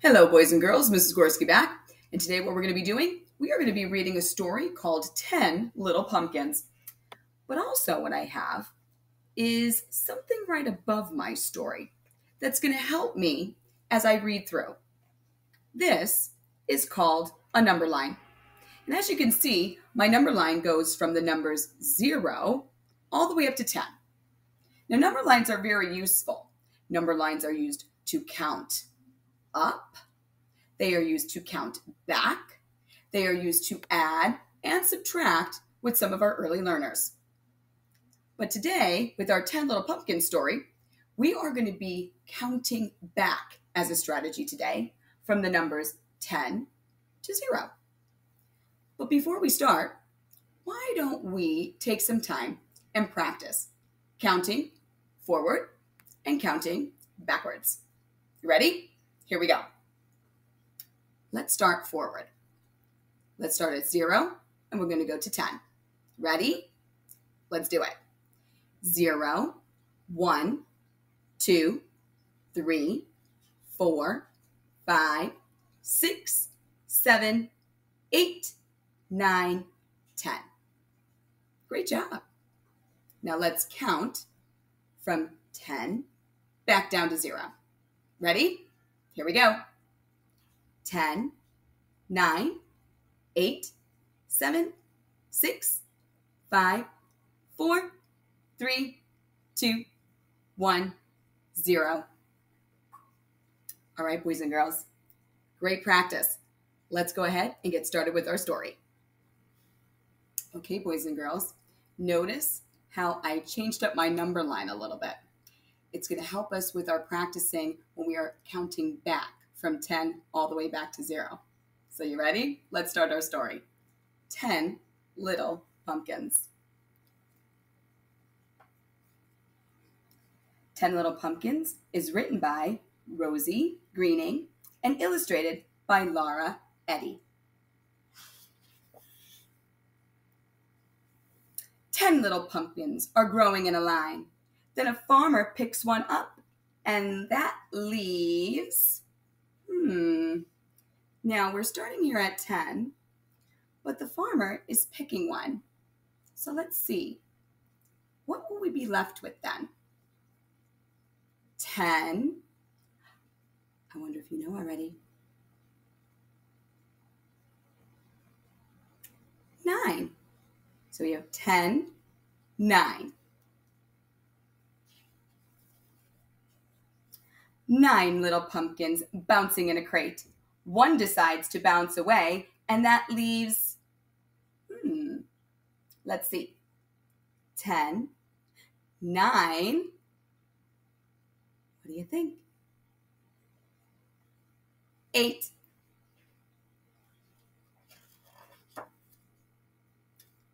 Hello, boys and girls. Mrs. Gorski back. And today, what we're going to be doing, we are going to be reading a story called 10 Little Pumpkins. But also, what I have is something right above my story that's going to help me as I read through. This is called a number line. And as you can see, my number line goes from the numbers 0 all the way up to 10. Now, number lines are very useful. Number lines are used to count up. They are used to count back. They are used to add and subtract with some of our early learners. But today, with our 10 Little Pumpkin story, we are going to be counting back as a strategy today from the numbers 10 to 0. But before we start, why don't we take some time and practice counting forward and counting backwards? ready? Here we go. Let's start forward. Let's start at zero and we're going to go to 10. Ready? Let's do it. Zero, one, two, three, four, five, six, seven, eight, nine, ten. Great job. Now let's count from 10 back down to zero. Ready? Here we go 10, 9, 8, 7, 6, 5, 4, 3, 2, 1, 0. All right, boys and girls, great practice. Let's go ahead and get started with our story. Okay, boys and girls, notice how I changed up my number line a little bit. It's going to help us with our practicing when we are counting back from 10 all the way back to zero. So, you ready? Let's start our story 10 Little Pumpkins. 10 Little Pumpkins is written by Rosie Greening and illustrated by Laura Eddy. Ten little pumpkins are growing in a line. Then a farmer picks one up, and that leaves. Hmm. Now we're starting here at 10, but the farmer is picking one. So let's see. What will we be left with then? 10. I wonder if you know already. 9. So we have 10, 9. Nine little pumpkins bouncing in a crate. One decides to bounce away, and that leaves, hmm, let's see, 10, 9. What do you think? 8.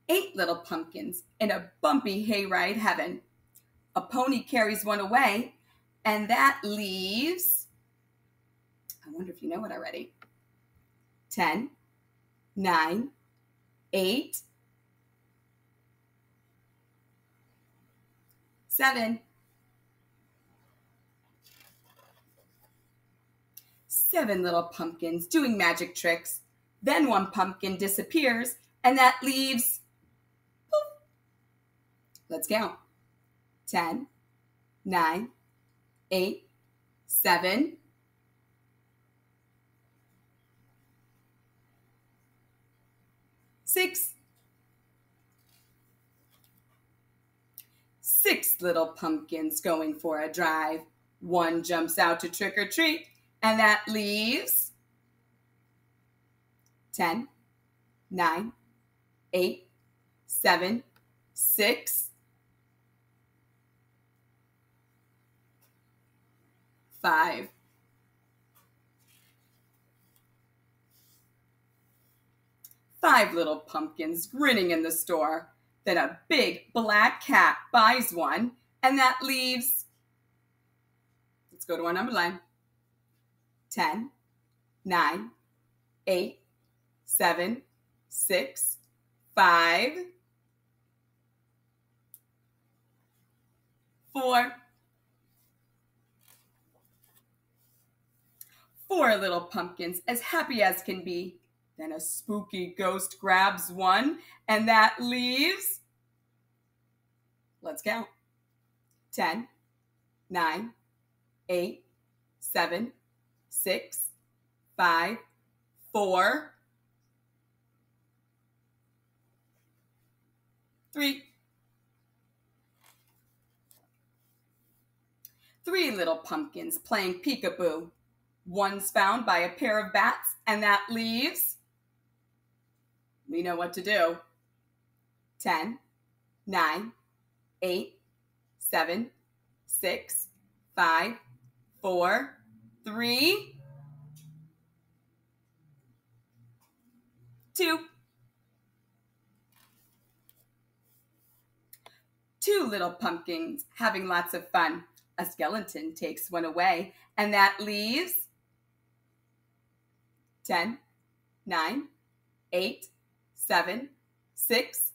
Eight little pumpkins in a bumpy hayride heaven. A pony carries one away, and that leaves, I wonder if you know it already 10, 9, 8, 7, seven little pumpkins doing magic tricks. Then one pumpkin disappears, and that leaves. Let's count 10, 9, eight, seven, six, six little pumpkins going for a drive. One jumps out to trick or treat, and that leaves ten, nine, eight, seven, six. 7, 6, five. Five little pumpkins grinning in the store. Then a big black cat buys one, and that leaves. Let's go to our number line 10, 9, 8, 7, 6, 5, 4, Four little pumpkins, as happy as can be. Then a spooky ghost grabs one, and that leaves. Let's count. Ten, nine, eight, seven, six, five, four, three. Three little pumpkins playing peekaboo. One's found by a pair of bats, and that leaves. We know what to do. Ten, nine, eight, seven, six, five, four, three, two. Two little pumpkins having lots of fun. A skeleton takes one away, and that leaves 10, 9, 8, 7, 6,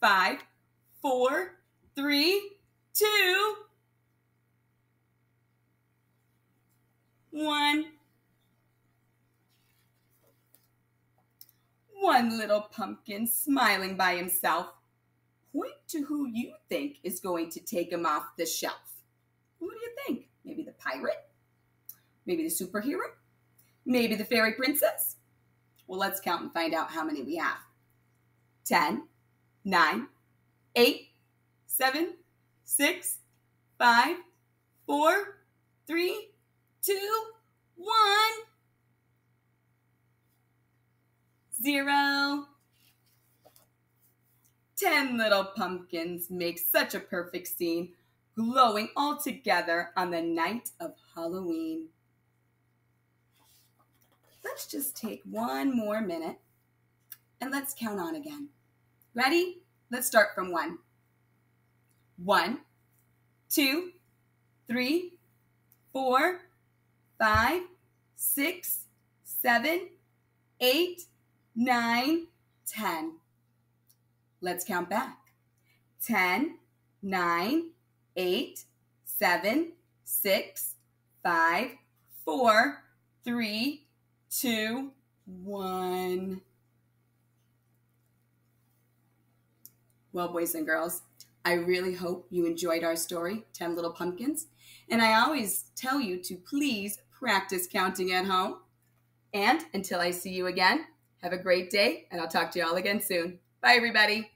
5, 4, 3, 2, 1. One little pumpkin smiling by himself. Point to who you think is going to take him off the shelf. Who do you think? Maybe the pirate? Maybe the superhero? Maybe the fairy princess? Well, let's count and find out how many we have. 10, 9, 8, 7, 6, 5, 4, 3, 2, 1, 0. Ten little pumpkins make such a perfect scene, glowing all together on the night of Halloween. Let's just take one more minute and let's count on again. Ready? Let's start from one. One, two, three, four, five, six, seven, eight, nine, ten. Let's count back. Ten, nine, eight, seven, six, five, four, three, two, one. Well, boys and girls, I really hope you enjoyed our story, 10 Little Pumpkins. And I always tell you to please practice counting at home. And until I see you again, have a great day, and I'll talk to you all again soon. Bye, everybody.